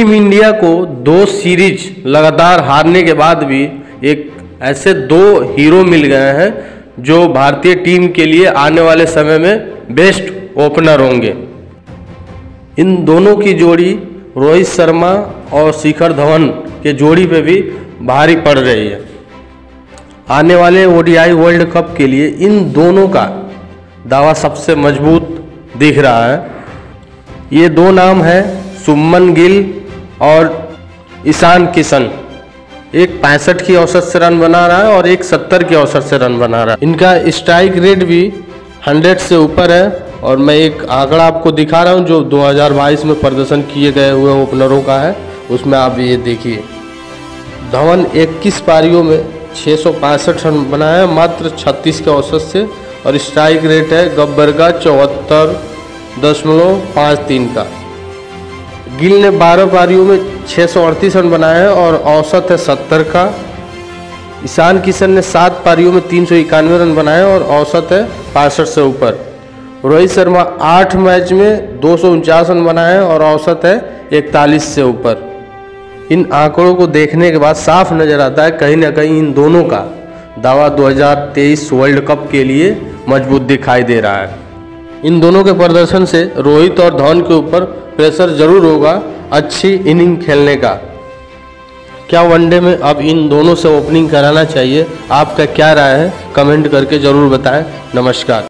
Team India को दो series लगातार हारने के बाद भी एक ऐसे दो हीरो मिल गए हैं जो भारतीय टीम के लिए आने वाले समय में बेस्ट ओपनर होंगे। इन दोनों की जोड़ी रोहित शर्मा और शिखर धवन के जोड़ी पे भी भारी पड़ रही है। आने वाले ओडीआई वर्ल्ड कप के लिए इन दोनों का दावा सबसे मज़बूत दिख रहा है। ये दो नाम है, सुमन गिल और ईशान किशन एक पैंसठ की औसत से रन बना रहा है और एक सत्तर की औसत से रन बना रहा है। इनका स्ट्राइक रेट भी हंड्रेड से ऊपर है और मैं एक आंकड़ा आपको दिखा रहा हूँ जो 2022 में प्रदर्शन किए गए हुए ओपनरों का है। उसमें आप ये देखिए। धवन 21 पारियों में छः सौ पैंसठ रन बनाया मात्र 36 के औसत से और स्ट्राइक रेट है गब्बर का चौहत्तर दशमलव पाँच तीन का। गिल ने 12 पारियों में छः सौ अड़तीस रन बनाए हैं और औसत है 70 का। ईशान किशन ने सात पारियों में तीन सौ इक्यानवे रन बनाए और औसत है पासठ से ऊपर। रोहित शर्मा आठ मैच में दो सौ उनचास रन बनाए हैं और औसत है इकतालीस से ऊपर। इन आंकड़ों को देखने के बाद साफ़ नज़र आता है कहीं ना कहीं इन दोनों का। दावा 2023 वर्ल्ड कप के लिए मज़बूत दिखाई दे रहा है। इन दोनों के प्रदर्शन से रोहित और धौन के ऊपर प्रेशर ज़रूर होगा अच्छी इनिंग खेलने का। क्या वनडे में अब इन दोनों से ओपनिंग कराना चाहिए? आपका क्या राय है? कमेंट करके ज़रूर बताएँ। नमस्कार।